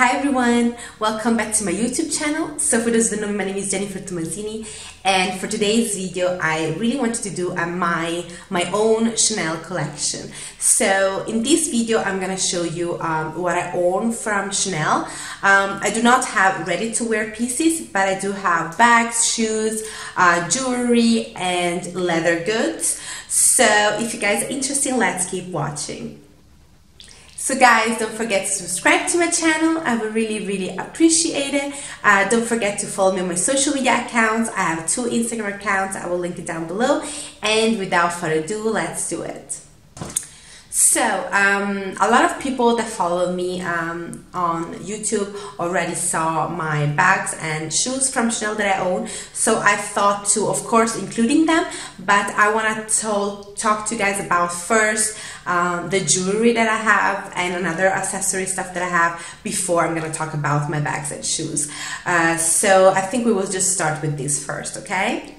Hi everyone, welcome back to my YouTube channel. So for those who don't know my name is Jennifer Tomasini and for today's video I really wanted to do a, my, my own Chanel collection. So in this video I'm gonna show you um, what I own from Chanel. Um, I do not have ready to wear pieces but I do have bags, shoes, uh, jewelry and leather goods. So if you guys are interested, let's keep watching. So guys, don't forget to subscribe to my channel. I would really, really appreciate it. Uh, don't forget to follow me on my social media accounts. I have two Instagram accounts. I will link it down below. And without further ado, let's do it. So, um, a lot of people that follow me um, on YouTube already saw my bags and shoes from Chanel that I own. So, I thought to, of course, including them, but I want to talk to you guys about first um, the jewelry that I have and another accessory stuff that I have before I'm going to talk about my bags and shoes. Uh, so, I think we will just start with this first, okay?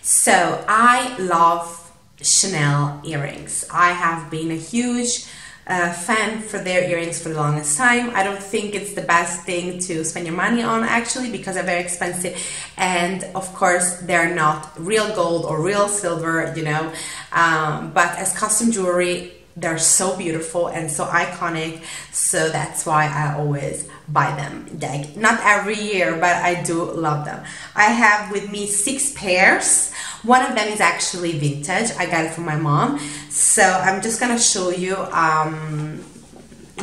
So, I love Chanel earrings. I have been a huge uh, fan for their earrings for the longest time. I don't think it's the best thing to spend your money on actually because they're very expensive and of course they're not real gold or real silver, you know. Um, but as custom jewelry, they're so beautiful and so iconic so that's why I always buy them. Like not every year but I do love them. I have with me six pairs. One of them is actually vintage. I got it from my mom. So I'm just gonna show you um,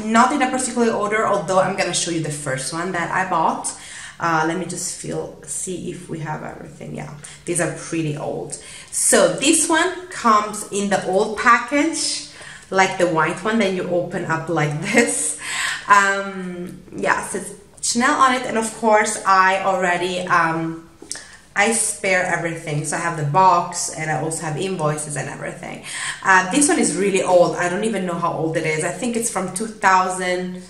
not in a particular order although I'm gonna show you the first one that I bought. Uh, let me just feel see if we have everything. Yeah these are pretty old. So this one comes in the old package like the white one then you open up like this. Um, yeah says Chanel on it and of course I already um, I spare everything. So I have the box and I also have invoices and everything. Uh, this one is really old. I don't even know how old it is. I think it's from 2000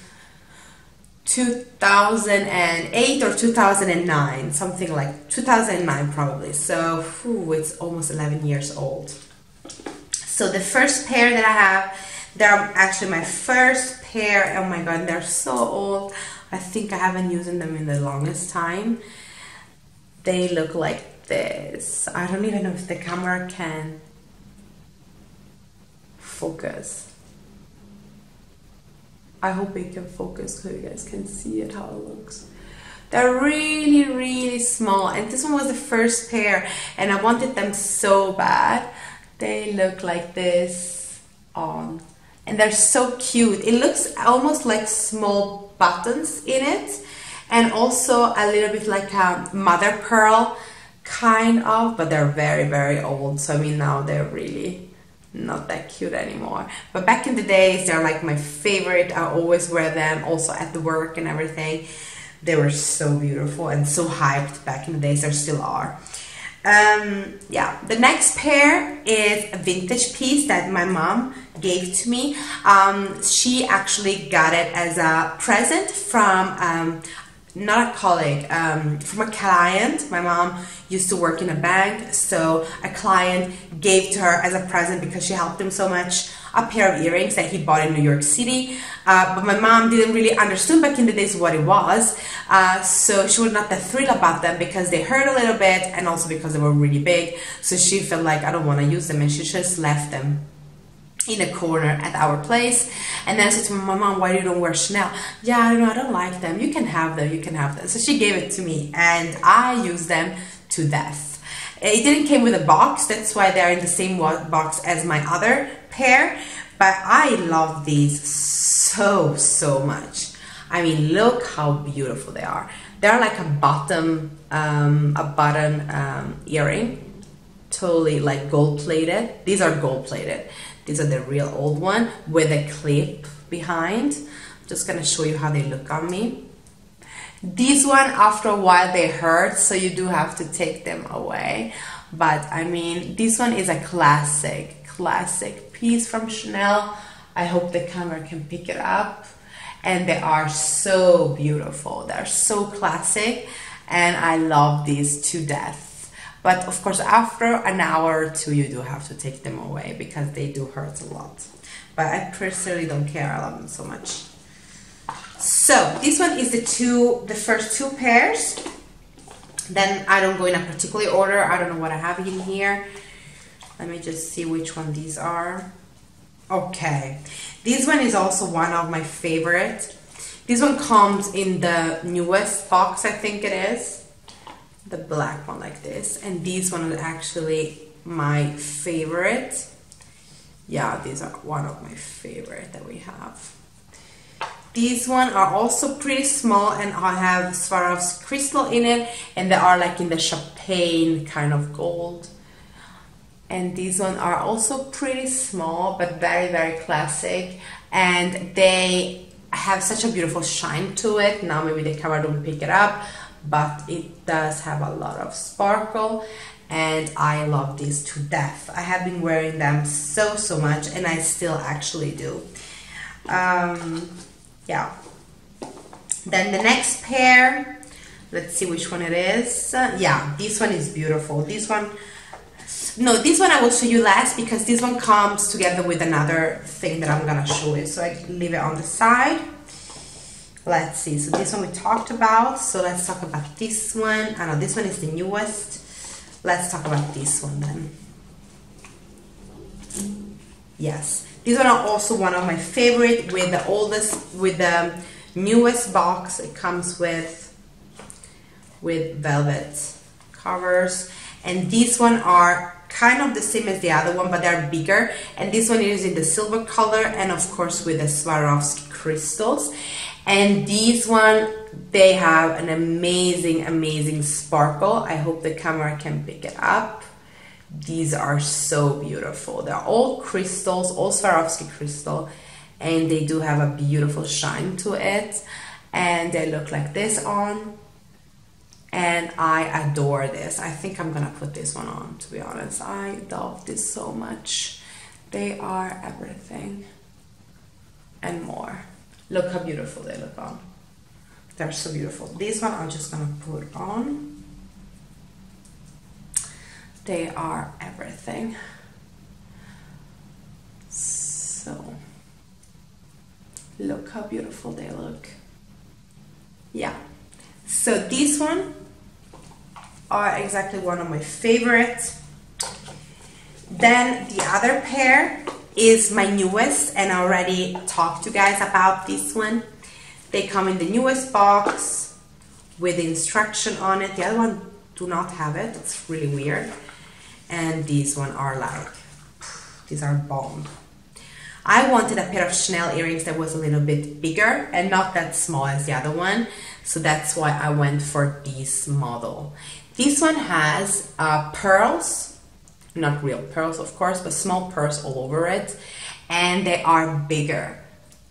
2008 or 2009 something like 2009 probably. So whew, it's almost 11 years old so the first pair that I have, they're actually my first pair. Oh my god, they're so old. I think I haven't used them in the longest time. They look like this. I don't even know if the camera can focus. I hope it can focus so you guys can see it how it looks. They're really, really small. And this one was the first pair and I wanted them so bad they look like this on. And they're so cute. It looks almost like small buttons in it. And also a little bit like a mother pearl kind of but they're very very old. So I mean now they're really not that cute anymore. But back in the days they're like my favorite. I always wear them also at the work and everything. They were so beautiful and so hyped back in the days. They still are um, yeah, the next pair is a vintage piece that my mom gave to me. Um, she actually got it as a present from um, not a colleague, um, from a client. My mom used to work in a bank, so a client gave to her as a present because she helped him so much a pair of earrings that he bought in New York City. Uh, but my mom didn't really understand back in the days what it was, uh, so she was not that thrilled about them because they hurt a little bit and also because they were really big. So she felt like I don't want to use them, and she just left them in a corner at our place. And then I said to my mom why you don't wear Chanel? Yeah I don't know I don't like them. You can have them you can have them. So she gave it to me and I use them to death it didn't came with a box. That's why they're in the same box as my other pair. But I love these so so much. I mean look how beautiful they are. They're like a bottom um, a button um, earring. Totally like gold plated these are gold plated these are the real old one with a clip behind. I'm just gonna show you how they look on me. These one, after a while, they hurt, so you do have to take them away. But I mean, this one is a classic, classic piece from Chanel. I hope the camera can pick it up. And they are so beautiful. They're so classic. And I love these to death. But of course, after an hour or two, you do have to take them away because they do hurt a lot. But I personally don't care, I love them so much. So, this one is the two, the first two pairs. Then I don't go in a particular order. I don't know what I have in here. Let me just see which one these are. Okay, this one is also one of my favorite. This one comes in the newest box, I think it is. The black one like this. And these one are actually my favorite. Yeah, these are one of my favorite that we have. These one are also pretty small and I have Swarovski crystal in it and they are like in the champagne kind of gold. And these one are also pretty small but very very classic. And they have such a beautiful shine to it. Now maybe the camera don't pick it up but it does have a lot of sparkle. And I love these to death. I have been wearing them so so much and I still actually do. Um, yeah then the next pair let's see which one it is uh, yeah this one is beautiful this one no, this one I will show you last because this one comes together with another thing that I'm gonna show you. So I leave it on the side. Let's see, so this one we talked about. So let's talk about this one. I know this one is the newest. Let's talk about this one then. Yes, these are also one of my favorite with the oldest, with the newest box. It comes with with velvet covers and these one are kind of the same as the other one, but they're bigger. And this one is in the silver color and of course with the Swarovski crystals. And these one, they have an amazing, amazing sparkle. I hope the camera can pick it up. These are so beautiful. They're all crystals, all Swarovski crystal, and they do have a beautiful shine to it. And they look like this on and I adore this. I think I'm gonna put this one on to be honest. I love this so much. They are everything and more. Look how beautiful they look on. They're so beautiful. This one I'm just gonna put on. They are everything. So, look how beautiful they look. Yeah. So this one are exactly one of my favorites. Then the other pair is my newest and I already talked to you guys about this one. They come in the newest box with instruction on it. The other one do not have it. It's really weird. And these one are like, these are bomb. I wanted a pair of Chanel earrings that was a little bit bigger and not that small as the other one. So that's why I went for this model. This one has uh, pearls, not real pearls of course, but small pearls all over it. And they are bigger.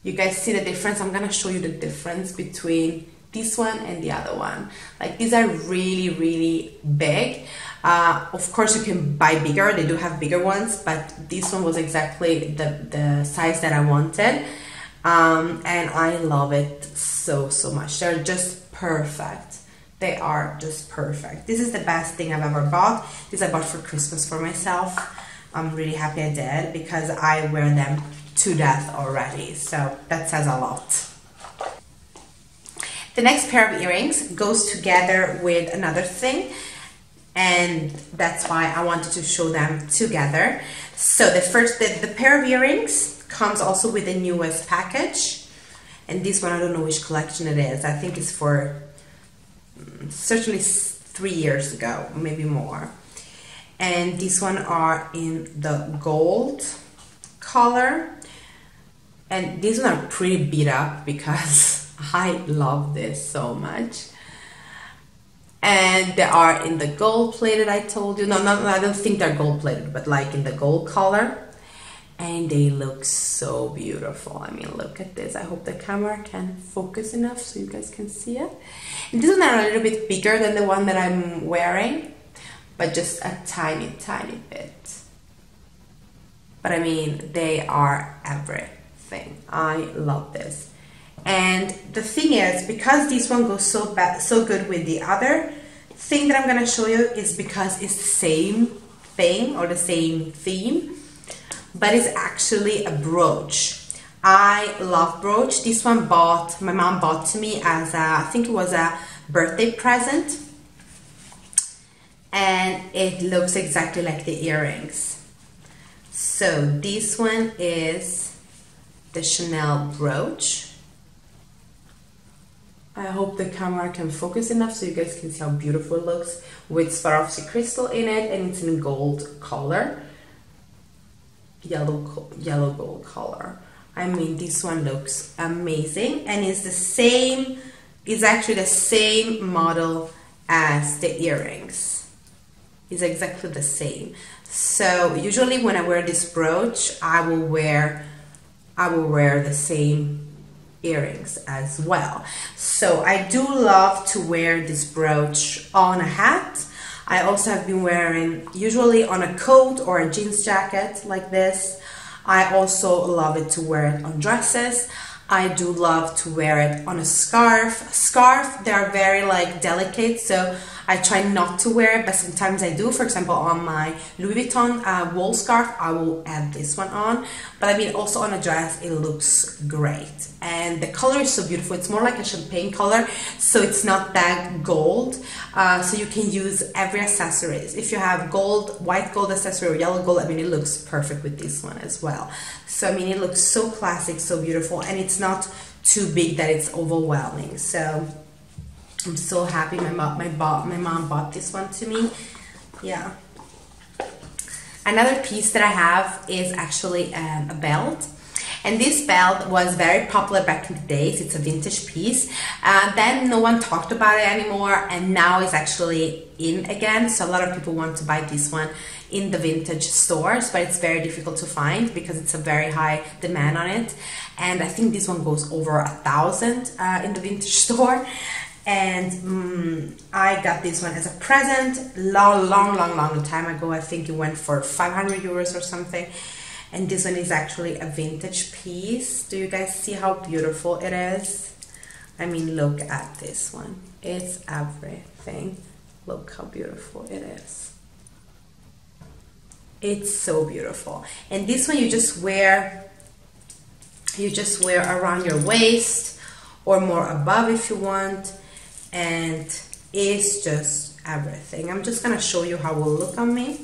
You guys see the difference? I'm gonna show you the difference between this one and the other one. Like these are really, really big. Uh, of course, you can buy bigger. They do have bigger ones, but this one was exactly the, the size that I wanted. Um, and I love it so, so much. They're just perfect. They are just perfect. This is the best thing I've ever bought. This I bought for Christmas for myself. I'm really happy I did because I wear them to death already. So that says a lot. The next pair of earrings goes together with another thing and that's why I wanted to show them together. So the first, the, the pair of earrings comes also with the newest package and this one I don't know which collection it is. I think it's for mm, certainly three years ago, maybe more. And this one are in the gold color and these one are pretty beat up because I love this so much. And they are in the gold plated, I told you. No, no, I don't think they're gold plated, but like in the gold color. And they look so beautiful. I mean, look at this. I hope the camera can focus enough so you guys can see it. And these one are a little bit bigger than the one that I'm wearing, but just a tiny, tiny bit. But I mean, they are everything. I love this. And the thing is, because this one goes so bad, so good with the other thing that I'm gonna show you is because it's the same thing or the same theme, but it's actually a brooch. I love brooch. This one bought, my mom bought to me as a, I think it was a birthday present. And it looks exactly like the earrings. So this one is the Chanel brooch. I hope the camera can focus enough so you guys can see how beautiful it looks with Swarovski crystal in it and it's in gold color. Yellow yellow gold color. I mean this one looks amazing and it's the same it's actually the same model as the earrings. It's exactly the same. So usually when I wear this brooch I will wear I will wear the same earrings as well so I do love to wear this brooch on a hat I also have been wearing usually on a coat or a jeans jacket like this I also love it to wear it on dresses. I do love to wear it on a scarf. Scarf, they are very like delicate, so I try not to wear it, but sometimes I do. For example, on my Louis Vuitton uh, wool scarf, I will add this one on. But I mean, also on a dress, it looks great. And the color is so beautiful. It's more like a champagne color, so it's not that gold. Uh, so you can use every accessories. If you have gold, white gold accessory or yellow gold, I mean, it looks perfect with this one as well. So I mean, it looks so classic, so beautiful, and it's not too big that it's overwhelming. So I'm so happy my mom, my, bought, my mom bought this one to me. Yeah. Another piece that I have is actually um, a belt. And this belt was very popular back in the days. It's a vintage piece. Uh, then no one talked about it anymore, and now it's actually in again. So a lot of people want to buy this one in the vintage stores, but it's very difficult to find because it's a very high demand on it. And I think this one goes over a thousand uh, in the vintage store and um, I got this one as a present long, long, long, long time ago. I think it went for 500 euros or something. And this one is actually a vintage piece. Do you guys see how beautiful it is? I mean, look at this one. It's everything. Look how beautiful it is. It's so beautiful. And this one you just wear, you just wear around your waist or more above if you want and it's just everything. I'm just gonna show you how it will look on me.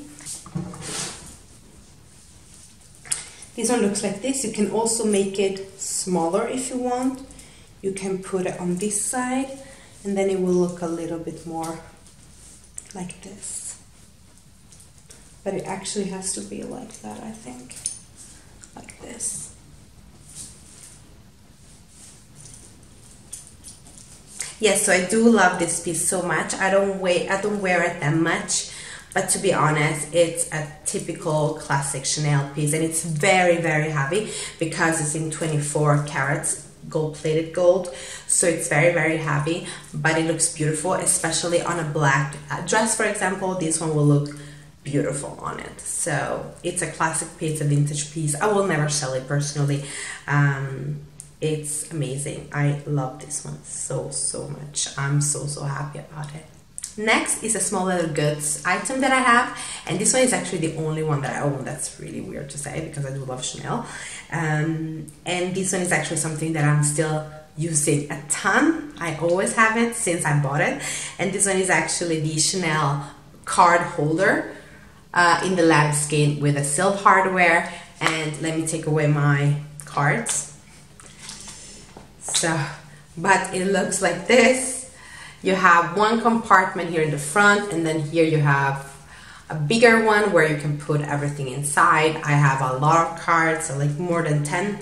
This one looks like this. You can also make it smaller if you want. You can put it on this side and then it will look a little bit more like this. But it actually has to be like that, I think. Like this. Yes, so I do love this piece so much. I don't wear I don't wear it that much, but to be honest, it's a typical classic Chanel piece and it's very very heavy because it's in 24 carats gold plated gold so it's very very heavy but it looks beautiful especially on a black dress for example this one will look beautiful on it so it's a classic piece a vintage piece i will never sell it personally um, it's amazing. I love this one so, so much. I'm so, so happy about it. Next is a small little goods item that I have, and this one is actually the only one that I own. That's really weird to say because I do love Chanel. Um, and this one is actually something that I'm still using a ton. I always have it since I bought it. And this one is actually the Chanel card holder uh, in the lambskin with a silk hardware. And let me take away my cards so but it looks like this. You have one compartment here in the front and then here you have a bigger one where you can put everything inside. I have a lot of cards so like more than 10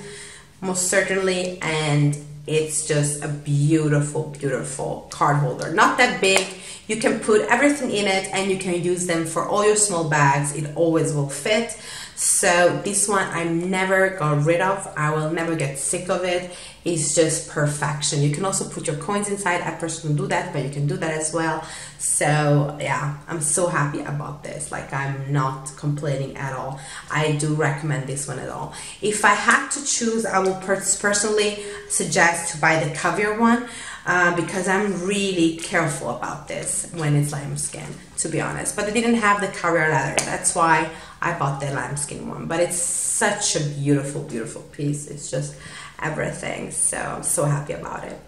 most certainly and it's just a beautiful beautiful card holder. Not that big. You can put everything in it and you can use them for all your small bags. It always will fit so this one I never got rid of. I will never get sick of it. It's just perfection. You can also put your coins inside. I personally do that, but you can do that as well. So yeah, I'm so happy about this. Like I'm not complaining at all. I do recommend this one at all. If I had to choose, I will personally suggest to buy the caviar one. Uh, because I'm really careful about this when it's lambskin, to be honest. But they didn't have the caviar leather, that's why I bought the lambskin one. But it's such a beautiful, beautiful piece. It's just everything. So I'm so happy about it.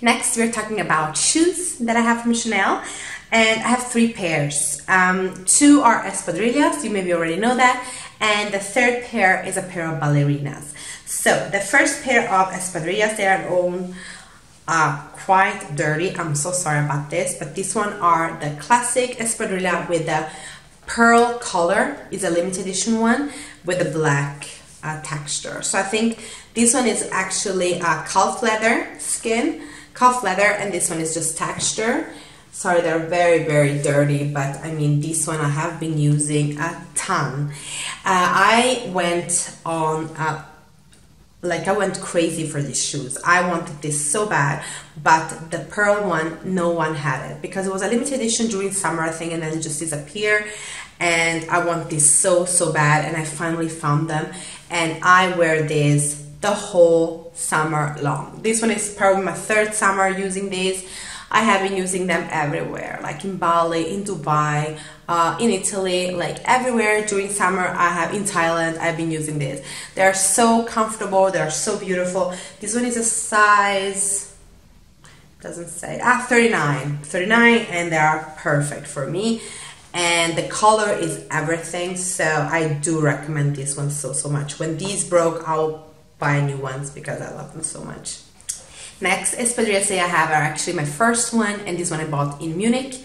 Next, we're talking about shoes that I have from Chanel. And I have three pairs. Um, two are espadrillas, you maybe already know that. And the third pair is a pair of ballerinas. So the first pair of espadrillas, they are own uh, quite dirty. I'm so sorry about this, but this one are the classic espadrilla with the pearl color. is a limited edition one with the black uh, texture. So I think this one is actually a calf leather skin, calf leather, and this one is just texture. Sorry, they're very, very dirty, but I mean, this one I have been using a ton. Uh, I went on a like I went crazy for these shoes. I wanted this so bad, but the pearl one, no one had it because it was a limited edition during summer, I think, and then it just disappeared. And I want this so so bad, and I finally found them, and I wear this the whole summer long. This one is probably my third summer using these. I have been using them everywhere, like in Bali, in Dubai, uh, in Italy, like everywhere during summer. I have in Thailand. I've been using this. They're so comfortable. They're so beautiful. This one is a size doesn't say ah 39 39 and they are perfect for me and the color is everything so i do recommend this one so so much when these broke i'll buy new ones because i love them so much Next espadrillas I have are actually my first one and this one I bought in Munich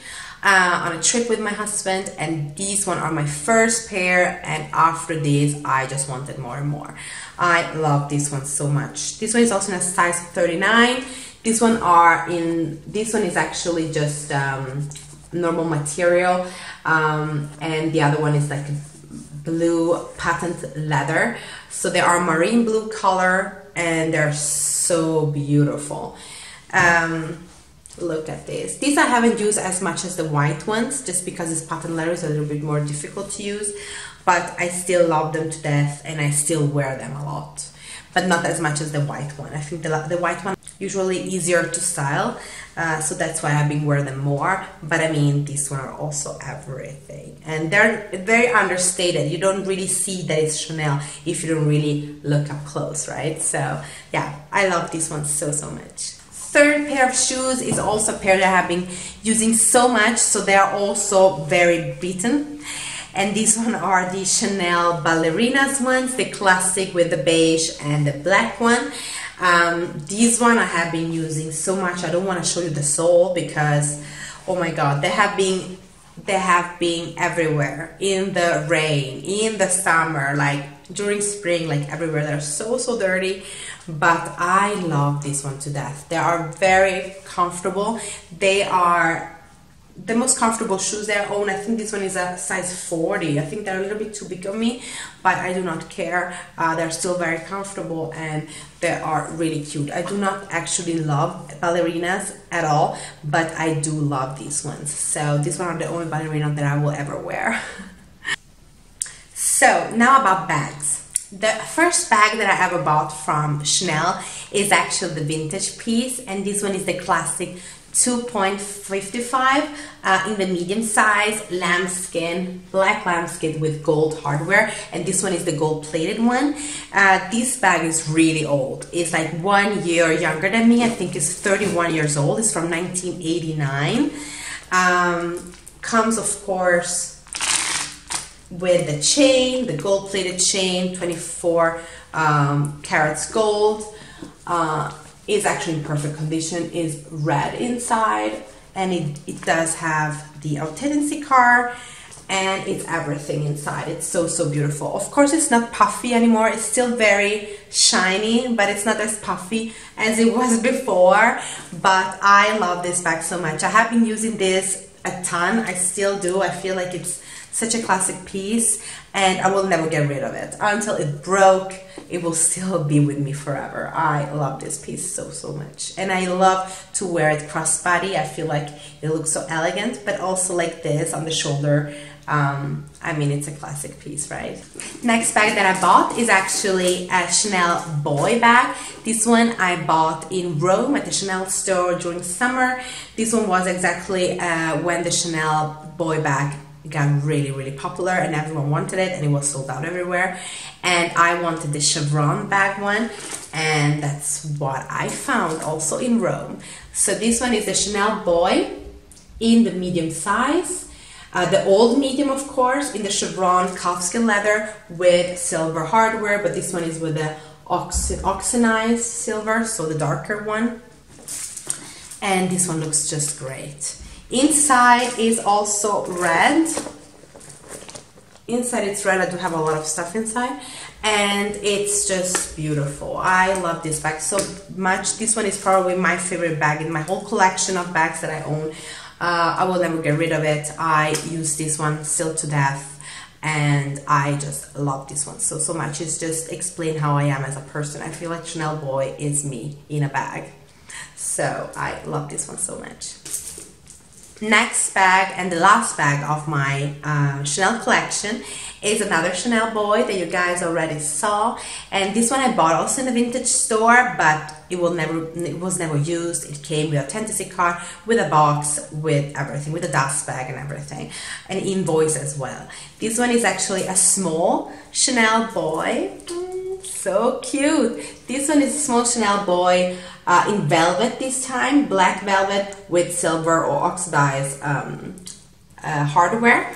uh, on a trip with my husband and these one are my first pair and after this I just wanted more and more. I love this one so much. This one is also in a size 39. This one are in, this one is actually just um, normal material um, and the other one is like blue patent leather. So they are marine blue color and they're so beautiful. Um, look at this. These I haven't used as much as the white ones just because this patent leather is a little bit more difficult to use but I still love them to death and I still wear them a lot but not as much as the white one. I think the, the white one usually easier to style uh, so that's why I've been wearing them more. But I mean these one are also everything. And they're very understated. You don't really see that it's Chanel if you don't really look up close right? So yeah I love these ones so so much. Third pair of shoes is also a pair that I have been using so much so they are also very beaten. And these one are the Chanel ballerinas ones the classic with the beige and the black one um, this one I have been using so much. I don't want to show you the sole because, oh my god, they have been they have been everywhere in the rain, in the summer, like during spring, like everywhere. They're so so dirty, but I love this one to death. They are very comfortable. They are the most comfortable shoes they own. I think this one is a size 40. I think they're a little bit too big of me, but I do not care. Uh, they're still very comfortable and they are really cute. I do not actually love ballerinas at all, but I do love these ones. So these one are the only ballerina that I will ever wear. so now about bags. The first bag that I ever bought from Chanel is actually the vintage piece and this one is the classic 2.55 uh, in the medium size lambskin black lambskin with gold hardware and this one is the gold plated one. Uh, this bag is really old. It's like one year younger than me. I think it's 31 years old. It's from 1989 um, comes of course with the chain the gold plated chain 24 um, carats gold. Uh, is actually in perfect condition, is red inside, and it, it does have the Authentic car and it's everything inside. It's so, so beautiful. Of course, it's not puffy anymore. It's still very shiny, but it's not as puffy as it was before. But I love this bag so much. I have been using this a ton. I still do. I feel like it's such a classic piece and I will never get rid of it until it broke it will still be with me forever I love this piece so so much and I love to wear it crossbody I feel like it looks so elegant but also like this on the shoulder um, I mean, it's a classic piece, right? Next bag that I bought is actually a Chanel boy bag. This one I bought in Rome at the Chanel store during summer. This one was exactly uh, when the Chanel boy bag got really, really popular and everyone wanted it and it was sold out everywhere. And I wanted the chevron bag one and that's what I found also in Rome. So this one is the Chanel boy in the medium size uh, the old medium, of course, in the chevron calfskin leather with silver hardware, but this one is with the oxy oxidized silver, so the darker one. And this one looks just great. Inside is also red. Inside it's red, I do have a lot of stuff inside and it's just beautiful. I love this bag so much. This one is probably my favorite bag in my whole collection of bags that I own. Uh, I will never get rid of it. I use this one still to death and I just love this one so so much. It's just explain how I am as a person. I feel like Chanel Boy is me in a bag. So I love this one so much. Next bag and the last bag of my uh, Chanel collection is another Chanel Boy that you guys already saw. And this one I bought also in a vintage store but it will never it was never used. It came with a authenticity card with a box with everything with a dust bag and everything an invoice as well. This one is actually a small Chanel Boy so cute. This one is a small Chanel Boy uh, in velvet this time black velvet with silver or oxidized um, uh, hardware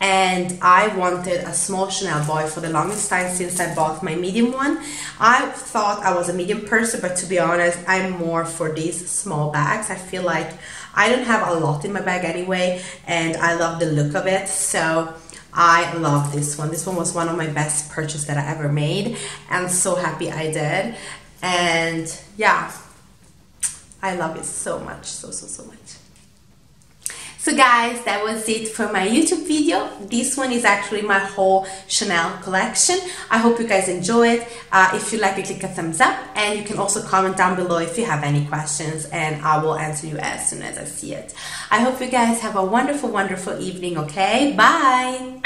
and I wanted a small Chanel boy for the longest time since I bought my medium one. I thought I was a medium person, but to be honest, I'm more for these small bags. I feel like I don't have a lot in my bag anyway, and I love the look of it, so I love this one. This one was one of my best purchases that I ever made, and so happy I did. And yeah, I love it so much, so, so, so much. So guys, that was it for my YouTube video. This one is actually my whole Chanel collection. I hope you guys enjoy it. Uh, if you like it, click a thumbs up and you can also comment down below if you have any questions and I will answer you as soon as I see it. I hope you guys have a wonderful, wonderful evening, okay? Bye!